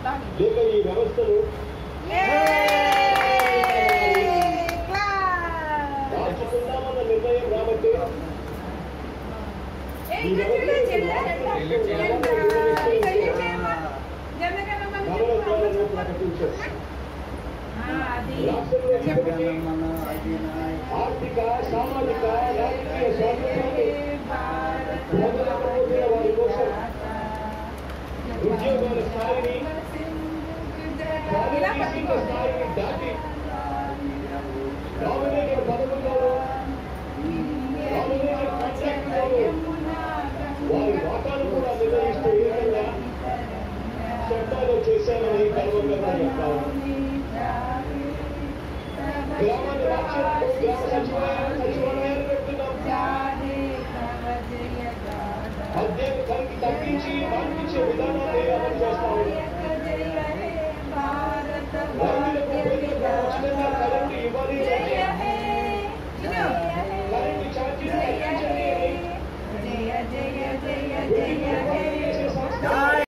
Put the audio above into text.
కొట్టాలి లేక ఈ వ్యవస్థను మార్చుకుందామన్న నిర్ణయం కాబట్టి ఈ గమనత్వాలను ప్రకటించారు రాష్ట్రంలో ఇప్పటికీ ఆర్థిక సామాజిక రాజకీయ స్వాతంత్రాన్ని పొందలేకపోతున్న వారి కోసం ఉద్యోగాల స్థాయిని వారి వాటాను కూడా నిర్ణయిస్తూ ఏ విధంగా చట్టాలు చేశారని గర్వంగా చెప్తాను గ్రామాన్ని మార్చేందుకు గ్రామ సచివాలయాలు సచివాలయాలు పెడుతున్నాం మద్యాన్ని కలిగి తగ్గించి మార్పించే విధానాన్ని అమలు చేస్తా ఉన్నాం One.